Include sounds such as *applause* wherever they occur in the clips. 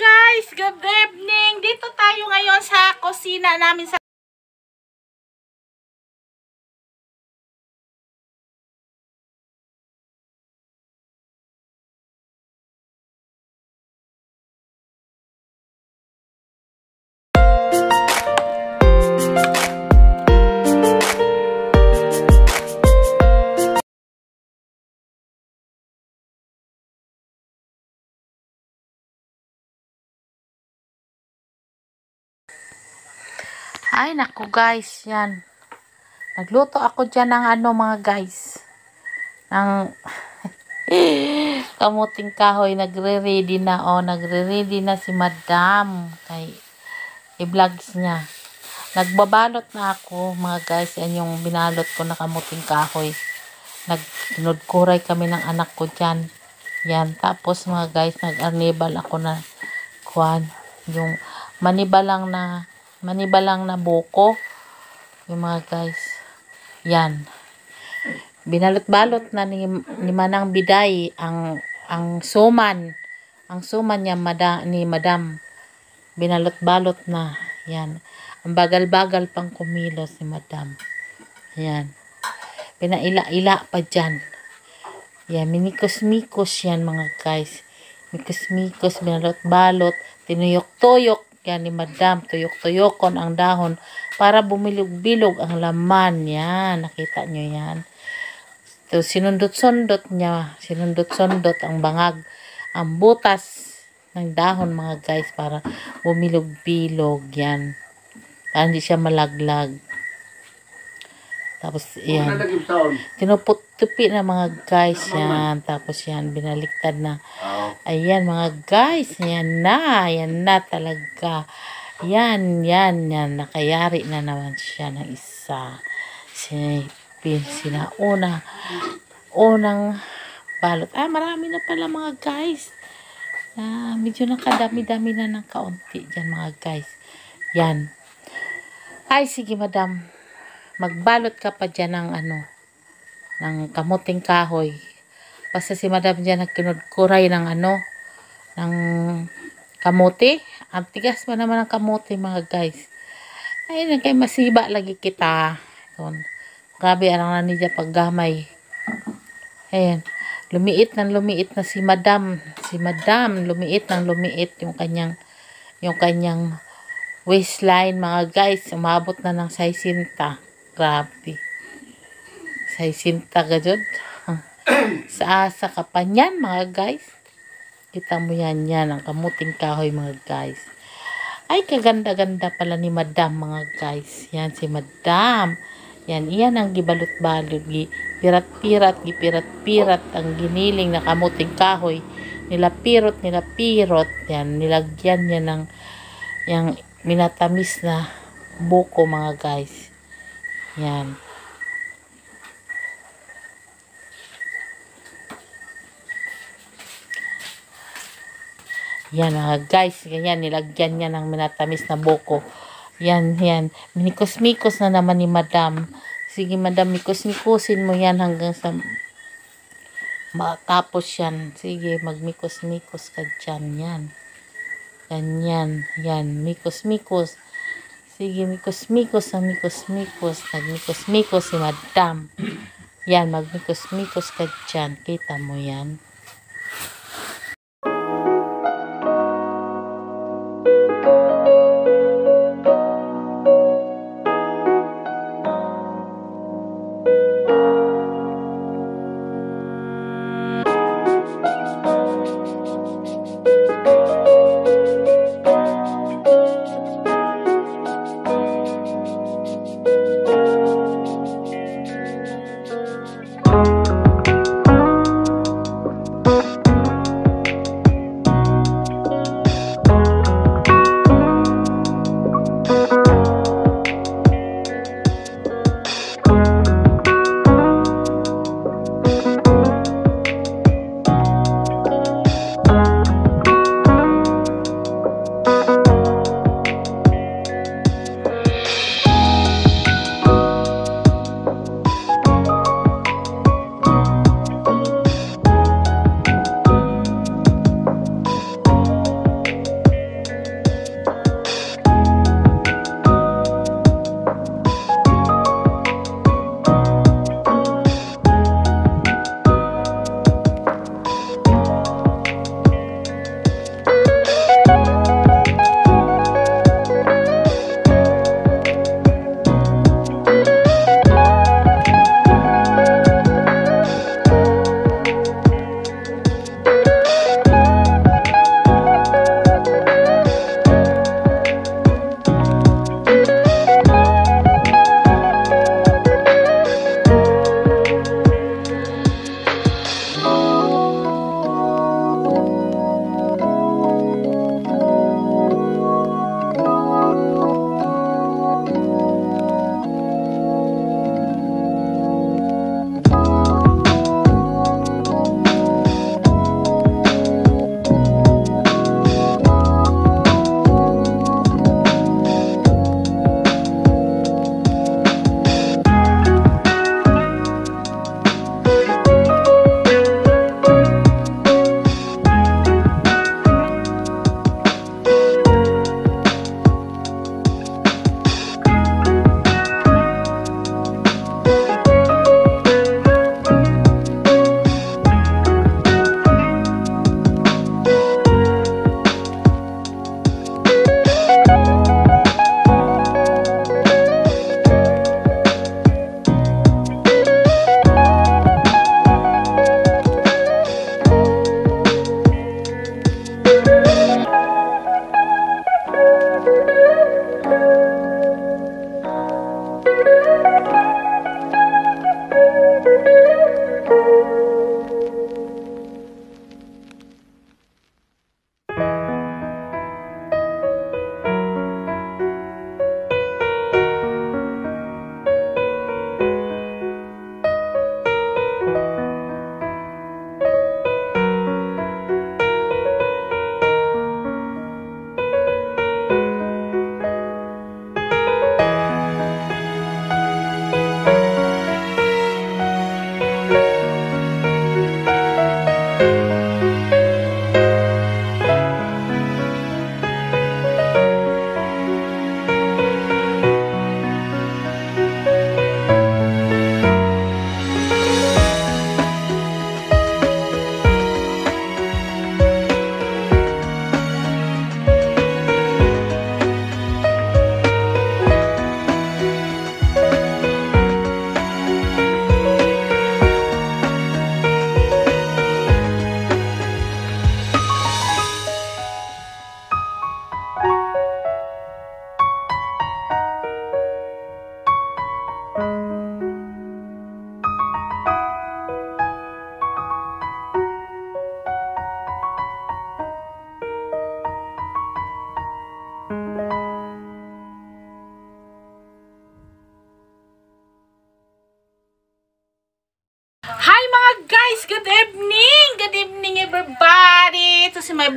guys, good evening. Dito tayo ngayon sa kusina namin sa Ay, naku guys, yan. Nagluto ako dyan ng ano mga guys. Ng *laughs* kamuting kahoy. Nagre-ready na, oh. Nagre-ready na si madam. Kay i-vlogs niya. Nagbabalot na ako mga guys. Yan yung binalot ko na kamuting kahoy. Nagtinudkuray kami ng anak ko dyan. Yan. Tapos mga guys, nag-arnibal ako na kuhan. Yung manibalang na manibalang na buko. Yung mga guys. Yan. Binalot-balot na ni, ni Manang Biday ang ang suman. Ang suman niya mada, ni Madam. Binalot-balot na. Yan. Ang bagal-bagal pang kumilos ni Madam. Yan. Pinaila-ila pa dyan. Yan. Minikos-mikos yan mga guys. Mikos-mikos, binalot-balot, tinuyok-tuyok yan ni Madam, tuyok-tuyokon ang dahon para bumilog-bilog ang laman. Yan, nakita nyo yan. So, sinundot-sundot niya, sinundot-sundot ang bangag, ang butas ng dahon mga guys para bumilog-bilog. Yan. Para hindi siya malaglag. Tapos, yan. Tinupot-tupi na mga guys yan. Tapos, yan, binaliktad na. Ayan mga guys, yan na, yan na talaga. Yan, yan, yan. Nakayari na naman siya ng isa. Si, sina una, unang balot. Ah, marami na pala mga guys. Ah, medyo nakadami-dami na ng kaunti dyan mga guys. Yan. Ay, sige madam. Magbalot ka pa dyan ng ano, ng kamuting kahoy Basta si madam dyan nagkinudkuray ng ano, ng kamote. Ang tigas pa naman ng kamote mga guys. Ay, kay masiba lagi kita. Yun. Grabe, ang na niya paggamay. Ayan. Lumiit ng lumiit na si madam. Si madam, lumiit ng lumiit yung kanyang, yung kanyang waistline mga guys. Umabot na ng 60. Grabe. 60 gajod *clears throat* sa asa ka pa niyan mga guys. Kita mo yan yan, ang kamuting kahoy mga guys. Ay, kaganda-ganda pala ni madam mga guys. Yan si madam. Yan, iyan ang gibalot-balot. Pirat-pirat, gipirat-pirat ang giniling na kamuting kahoy. Nilapirot, nilapirot. Yan, nilagyan niya ng yung minatamis na buko mga guys. Yan. Yan mga guys, ganyan, nilagyan niya ng minatamis na buko. Yan, yan. Minikos-mikos na naman ni madam. Sige madam, mikos-mikosin mo yan hanggang sa matapos yan. Sige, magmikos-mikos ka dyan. Yan. Ganyan. Yan, mikos-mikos. Sige, mikos-mikos ang mikos-mikos. Nagmikos-mikos si madam. Yan, magmikos-mikos ka dyan. Kita mo yan.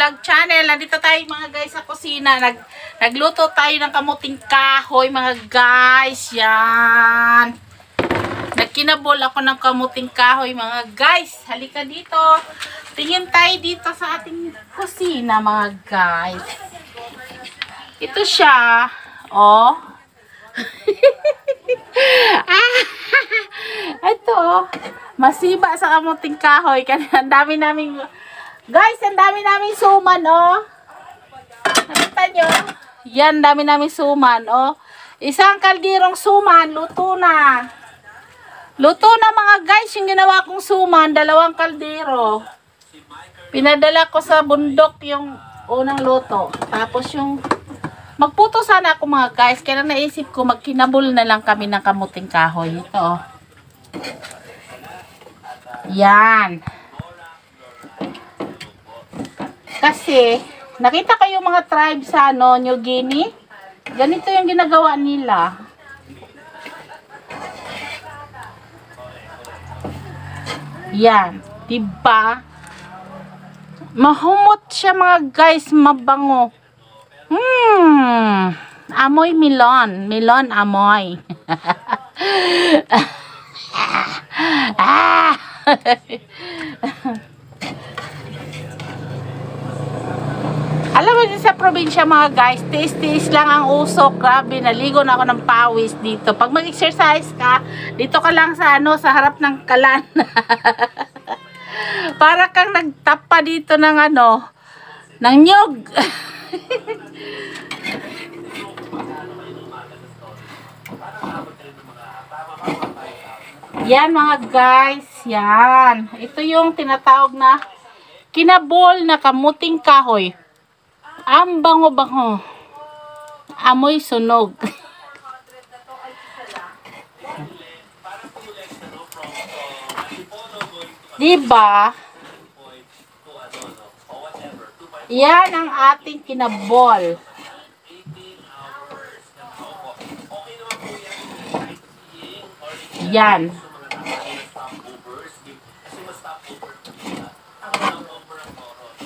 Vlog Channel. Nandito tayo mga guys sa kusina. Nag, nagluto tayo ng kamuting kahoy mga guys. Yan. Nagkinabol ako ng kamuting kahoy mga guys. Halika dito. Tingin tayo dito sa ating kusina mga guys. Ito siya. Oh. *laughs* ah, *laughs* ito. Masiba sa kamuting kahoy. Kaya ang dami naming Guys, ang dami naming suman, oh. Nakita nyo? Yan, dami naming suman, oh. Isang kaldirong suman, luto na. Luto na mga guys, yung ginawa kong suman, dalawang kaldero. Pinadala ko sa bundok yung unang luto. Tapos yung, magputo sana ako mga guys, kaya naisip ko, magkinabol na lang kami ng kamuting kahoy. Ito, oh. Yan. Kasi, nakita kayo mga tribe sa ano, New Guinea? Ganito yung ginagawa nila. Yan. Diba? Mahumot siya mga guys, mabango. Hmm. Amoy melon. Melon amoy. *laughs* ah! *laughs* Alam mo sa probinsya mga guys, tiis-tiis lang ang usok. Grabe, naligo na ako ng pawis dito. Pag mag-exercise ka, dito ka lang sa ano, sa harap ng kalan. *laughs* Para kang nagtapa dito ng ano, ng nyog. *laughs* yan mga guys, yan. Ito yung tinatawag na kinabol na kamuting kahoy. Ang bango-bango. Amoy sunog. *laughs* diba? Yan ang ating kinabol. Yan.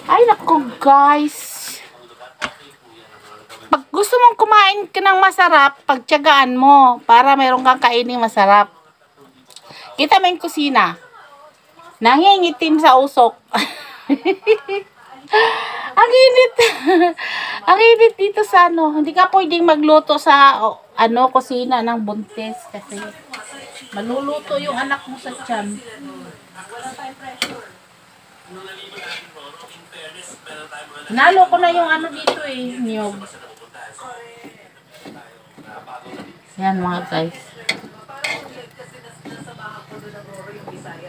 Ay, nako guys. Gusto mong kumain ka ng masarap, pagtyagaan mo para mayroon kang kainin masarap. Kita mo yung kusina. Nangingitim sa usok. *laughs* ang init. *laughs* ang init dito sa ano. Hindi ka pwedeng magluto sa o, ano kusina ng buntis kasi maluluto yung anak mo sa tiyan. Nalo ko na yung ano dito eh, niyog. Yan mga guys.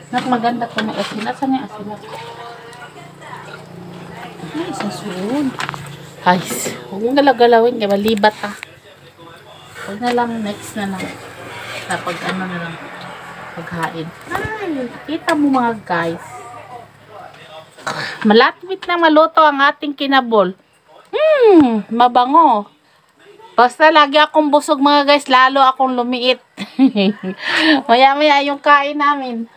Nak maganda ko may asin. Nasaan yung asin? Ay, sa suod. Guys, huwag galaw-galawin kaya malibat ah. Huwag na lang, next na lang. Kapag ano na lang, paghain. Ay, kita mo mga guys. Malapit na maluto ang ating kinabol. Hmm, mabango. Basta lagi akong busog mga guys, lalo akong lumiit. *laughs* Maya-maya yung kain namin.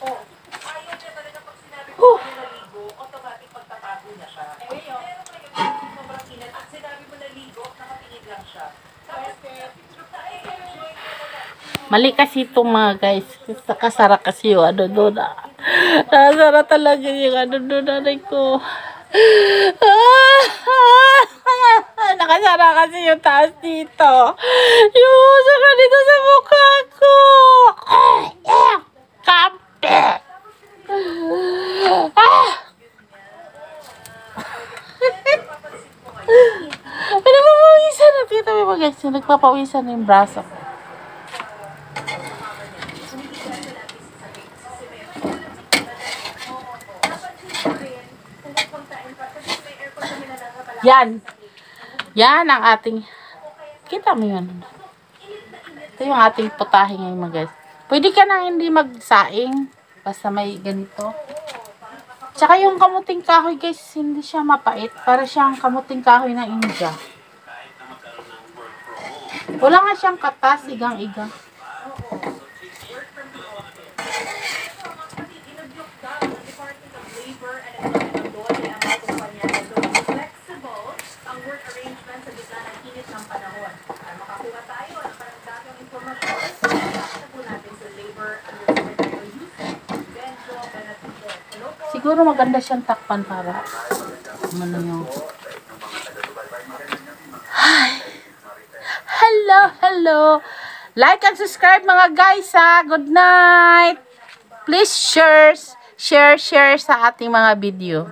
Huh. Mali kasi itong mga guys. Kasara kasi yung ano doon. ah. Nasara talaga yung ano doon nanay ko. *laughs* Nakasara kasi yung taas dito. Yung saka dito sa mukha ko. Ah, ah, Kape. Ah. Ano ba mga isa? Nakita mo ba guys? Nagpa Nagpapawisan na yung braso ko. Yan. Yan ang ating... Kita mo yun. Ito yung ating putahe ngayon mga guys. Pwede ka nang hindi magsaing. Basta may ganito. Tsaka yung kamuting kahoy guys, hindi siya mapait. Para siyang kamuting kahoy ng India. Wala nga siyang katas, igang-iga. flexible ang work arrangement sa gitna ng init ng panahon. Para makakuha tayo ng karagdagang impormasyon, sa po natin sa Labor Undersecretary Yusef Benjo Benatito. Hello po. Siguro maganda siyang takpan para ano yung... Hi! Hello! Like and subscribe mga guys ha! Good night! Please share, share, share sa ating mga video.